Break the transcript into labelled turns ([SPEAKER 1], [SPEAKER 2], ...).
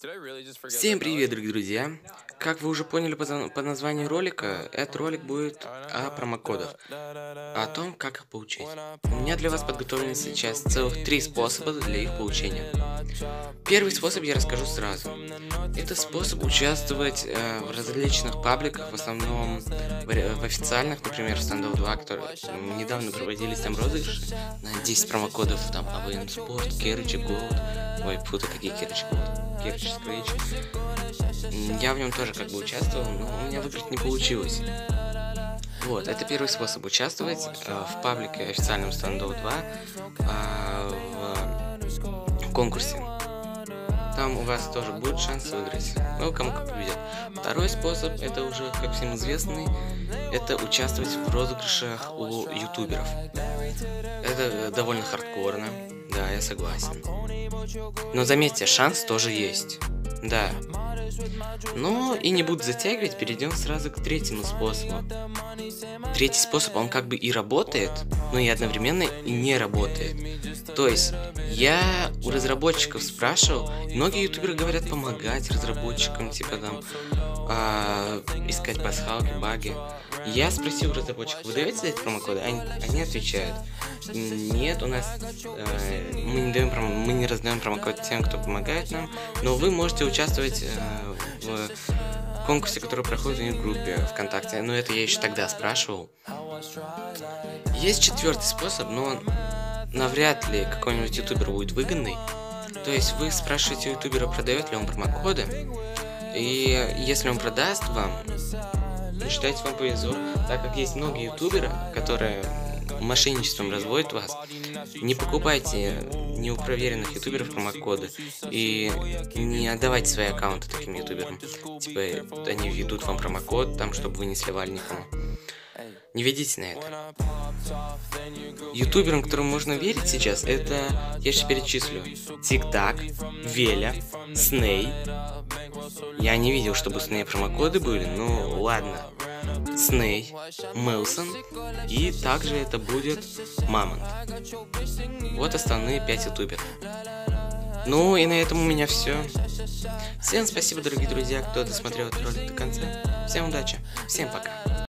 [SPEAKER 1] Всем привет, дорогие друзья! Как вы уже поняли по, по названию ролика, этот ролик будет о промокодах, о том, как их получить. У меня для вас подготовлены сейчас целых три способа для их получения. Первый способ я расскажу сразу. Это способ участвовать э, в различных пабликах, в основном в, в официальных, например, в Standoff 2, которые недавно проводились там розыгрыши на 10 промокодов, там AVN Sport, Kerry Gold, ой, фу, какие Kerry Gold. Керчь Scratch. Я в нем тоже как бы участвовал, но у меня выиграть не получилось. Вот, это первый способ участвовать э, в паблике официальном Standout 2 э, в конкурсе. Там у вас тоже будет шанс выиграть. Ну, кому как повезет. Второй способ, это уже, как всем известный, это участвовать в розыгрышах у ютуберов. Это довольно хардкорно, да, я согласен. Но заметьте, шанс тоже есть. Да. Но и не буду затягивать, перейдем сразу к третьему способу. Третий способ, он как бы и работает, но и одновременно и не работает. То есть, я у разработчиков спрашивал, многие ютуберы говорят помогать разработчикам, типа там, э, искать пасхалки, баги. Я спросил разработчиков, вы даете дать промокоды? Они, они отвечают, нет, у нас э, мы не даем мы не раздаем промокод тем, кто помогает нам, но вы можете участвовать э, в конкурсе, который проходит у них в группе ВКонтакте. Но это я еще тогда спрашивал. Есть четвертый способ, но он навряд ли какой-нибудь ютубер будет выгодный. То есть вы спрашиваете ютубера, продает ли он промокоды, и если он продаст вам, считайте вам повезло, так как есть многие ютуберы, которые мошенничеством разводят вас, не покупайте неупроверенных ютуберов промокоды и не отдавайте свои аккаунты таким ютуберам. Типа, они ведут вам промокод, там, чтобы вы не сливали никому. Не ведите на это. Ютуберам, которым можно верить сейчас, это, я сейчас перечислю, Тик-Так, Веля, Сней. Я не видел, чтобы Сней промокоды были, ну ладно. Сней, Мелсон и также это будет Мамонт. Вот основные 5 ютуберов. Ну и на этом у меня все. Всем спасибо, дорогие друзья, кто досмотрел этот ролик до конца. Всем удачи, всем пока.